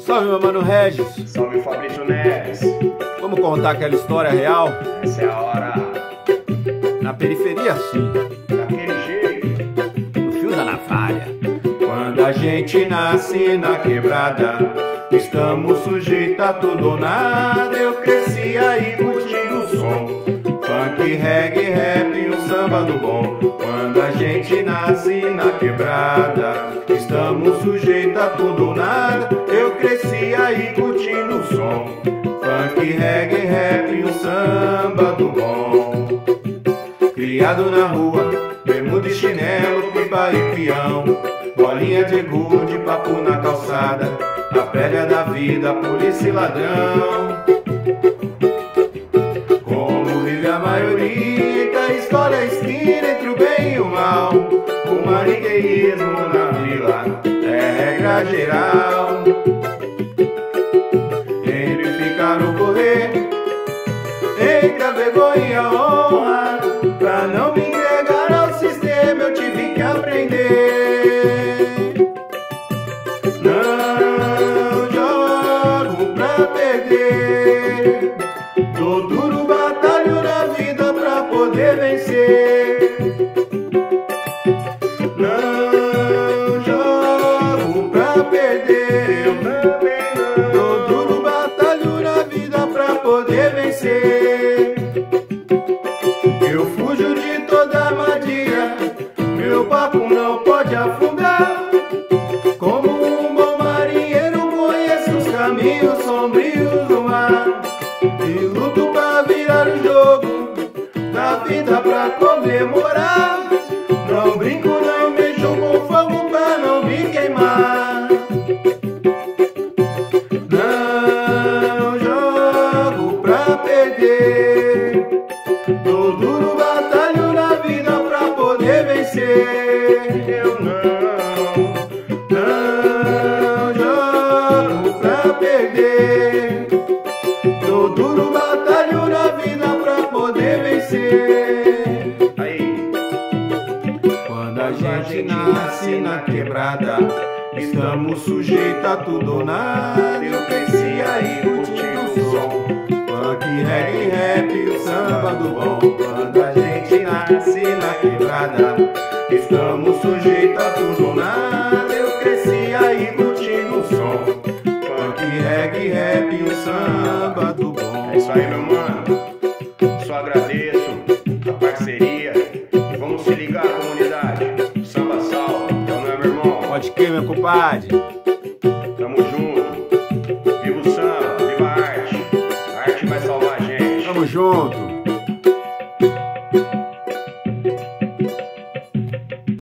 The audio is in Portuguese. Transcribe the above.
Salve, meu mano Regis. Salve Fabrício Neves. Vamos contar aquela história real? Essa é a hora. Na periferia, sim. Daquele jeito. No fio da navalha. Quando a gente nasce na quebrada, estamos sujeitos a tudo ou nada. Eu cresci aí curtindo o som. Funk, reggae, rap e um samba do bom. Quando a gente nasce na quebrada, estamos sujeitos a tudo nada. Eu cresci aí curtindo o som. Funk, reggae, rap e um samba do bom. Criado na rua, bermuda e chinelo, pipa e peão. Bolinha de gude, papo na calçada. A pega da vida, polícia e ladrão. Como vive a maioria, maniqueísmo na vila é regra geral. Entre ficar no correr, entre a vergonha e a honra, pra não me entregar ao sistema eu tive que aprender. Não jogo pra perder. Tô duro, batalho na vida pra poder vencer. Perder. Eu também. Tô duro, batalho na vida pra poder vencer. Eu fujo de toda armadilha. Meu papo não pode afundar. Como um bom marinheiro, conheço os caminhos sombrios do mar. E luto pra virar o jogo da vida pra comemorar. Não brinco, não mexo com fogo pra não me queimar. Perder. Tô duro, batalho na vida pra poder vencer. Eu não, não jogo pra perder. Tô duro, batalho na vida pra poder vencer. Aí. Quando a gente nasce na quebrada, estamos sujeitos a tudo ou nada. Eu cresci aí reggae, rap o samba do bom. Quando a gente nasce na quebrada, estamos sujeitos a tudo nada. Eu cresci aí curtindo o som. Funk, reggae, rap o samba do bom. É isso aí, meu mano. Só agradeço a parceria. E vamos se ligar, comunidade. Samba salva. Então, não é, meu irmão? Pode que, meu compadre? Tamo junto. Tamo junto.